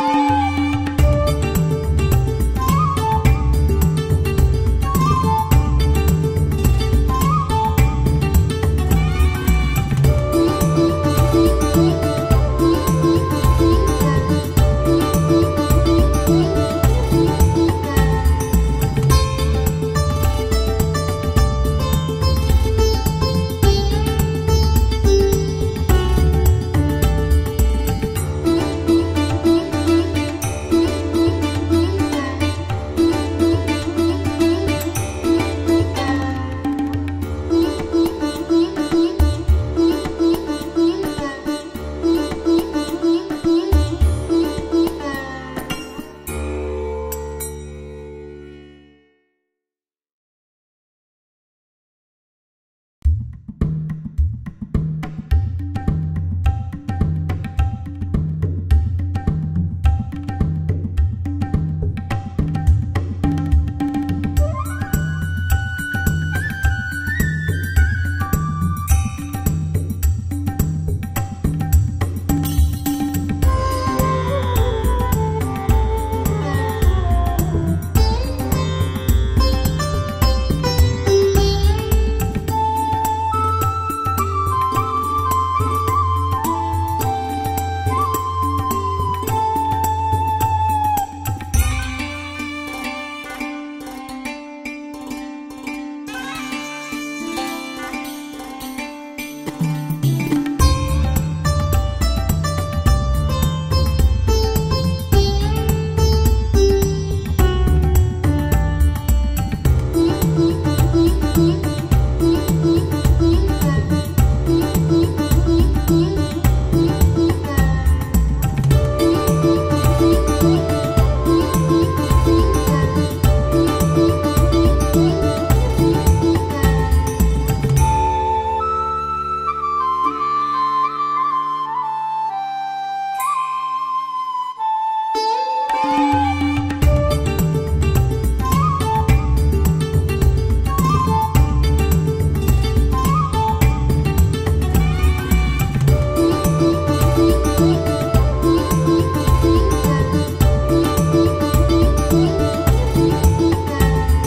Música